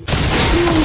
Ooh.